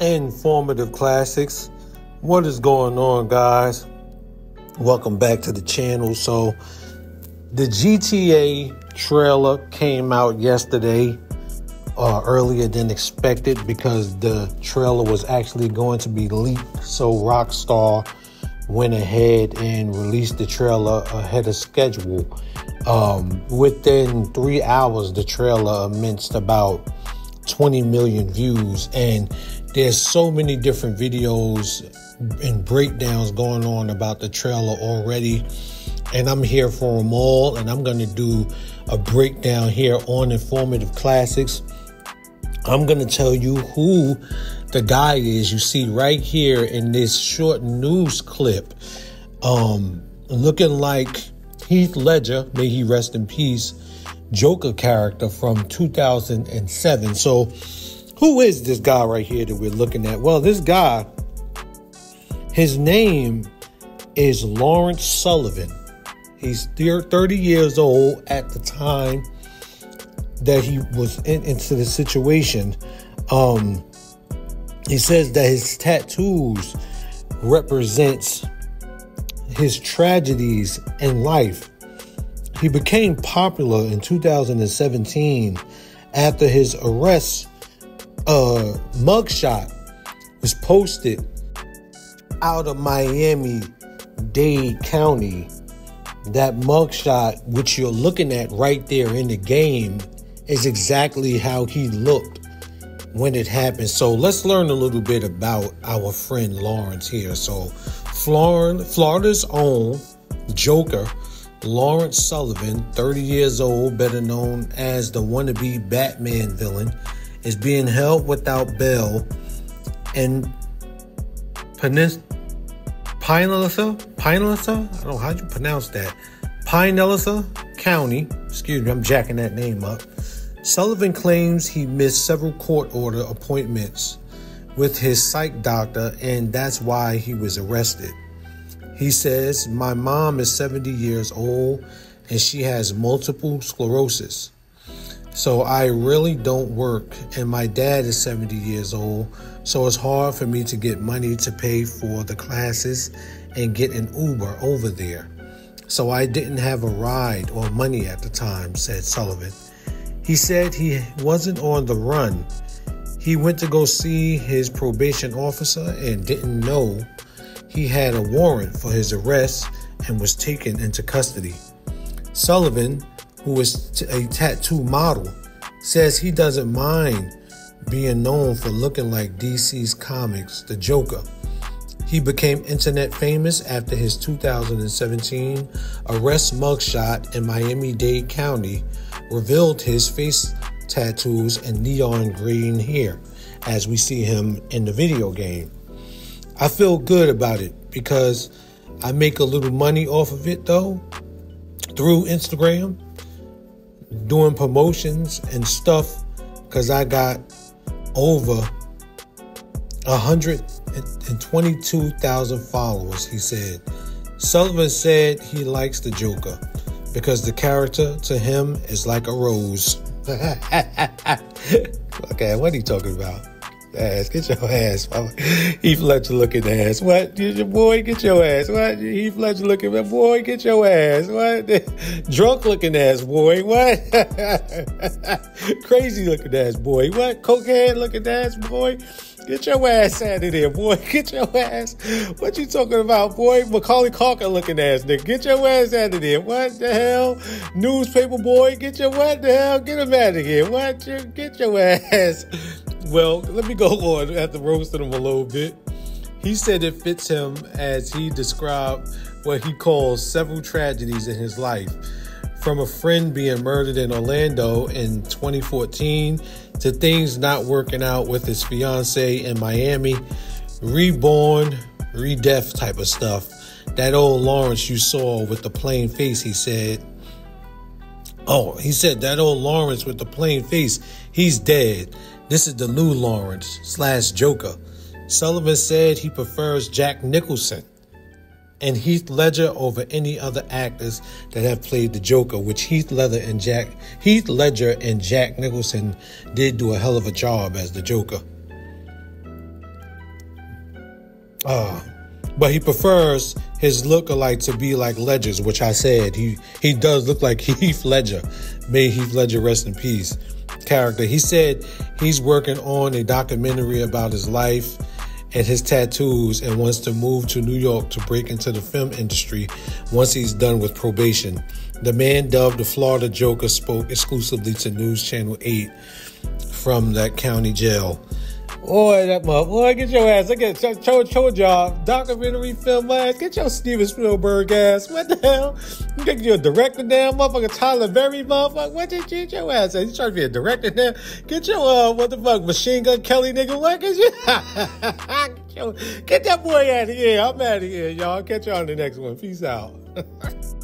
informative classics. What is going on, guys? Welcome back to the channel. So, the GTA trailer came out yesterday, uh, earlier than expected, because the trailer was actually going to be leaked. So, Rockstar went ahead and released the trailer ahead of schedule. Um, within three hours, the trailer amassed about 20 million views, and there's so many different videos and breakdowns going on about the trailer already. And I'm here for them all, and I'm going to do a breakdown here on Informative Classics. I'm going to tell you who the guy is you see right here in this short news clip. Um, looking like Heath Ledger, may he rest in peace, Joker character from 2007. So, who is this guy right here that we're looking at? Well, this guy, his name is Lawrence Sullivan. He's 30 years old at the time that he was in, into the situation. Um, he says that his tattoos represents his tragedies in life. He became popular in 2017 after his arrest. A mugshot was posted out of Miami Dade County. That mugshot, which you're looking at right there in the game, is exactly how he looked when it happened. So let's learn a little bit about our friend Lawrence here. So, Florida's own Joker, Lawrence Sullivan, 30 years old, better known as the wannabe Batman villain, is being held without bail in Penis- Pinellas, Pinellas, I don't know how you pronounce that. Pinellas County, excuse me, I'm jacking that name up. Sullivan claims he missed several court order appointments with his psych doctor, and that's why he was arrested. He says, My mom is 70 years old and she has multiple sclerosis. So I really don't work, and my dad is 70 years old, so it's hard for me to get money to pay for the classes and get an Uber over there. So I didn't have a ride or money at the time, said Sullivan. He said he wasn't on the run. He went to go see his probation officer and didn't know he had a warrant for his arrest and was taken into custody. Sullivan, who is a tattoo model, says he doesn't mind being known for looking like DC's comics, the Joker. He became internet famous after his 2017 arrest mugshot in Miami Dade County revealed his face tattoos and neon green hair as we see him in the video game. I feel good about it because I make a little money off of it though through Instagram, doing promotions and stuff because I got over 122,000 followers, he said. Sullivan said he likes the Joker because the character to him is like a rose. okay, what are you talking about? Ass, get your ass. Heath Ledger looking ass. What? Your boy, get your ass. What? Heath Ledger looking. Boy, get your ass. What? Drunk looking ass, boy. What? Crazy looking ass, boy. What? Cocaine looking ass, boy. Get your ass out of there, boy. Get your ass. What you talking about, boy? Macaulay Culkin looking ass nigga. Get your ass out of there. What the hell? Newspaper boy, get your what the hell? Get him out of here. What? You, get your ass. Well, let me go on after roasting him a little bit. He said it fits him as he described what he calls several tragedies in his life from a friend being murdered in Orlando in 2014 to things not working out with his fiance in Miami, reborn, re-death type of stuff. That old Lawrence you saw with the plain face, he said. Oh, he said that old Lawrence with the plain face, he's dead. This is the new Lawrence slash Joker. Sullivan said he prefers Jack Nicholson and Heath Ledger over any other actors that have played the Joker, which Heath Ledger and Jack Heath Ledger and Jack Nicholson did do a hell of a job as the Joker. Uh, but he prefers his look-alike to be like Ledger's, which I said he he does look like Heath Ledger. May Heath Ledger rest in peace. Character. He said he's working on a documentary about his life and his tattoos and wants to move to New York to break into the film industry once he's done with probation. The man dubbed the Florida Joker spoke exclusively to News Channel 8 from that county jail. Boy, that mother, boy, get your ass. I get told, told y'all, documentary film ass. Get your Steven Spielberg ass. What the hell? You think you're a director now, motherfucker? Tyler Perry, motherfucker. What did you get your ass at? You trying to be a director now? Get your uh, what the fuck, Machine Gun Kelly, nigga? What? Get, your, get that boy out of here. I'm out of here, y'all. Catch y'all on the next one. Peace out.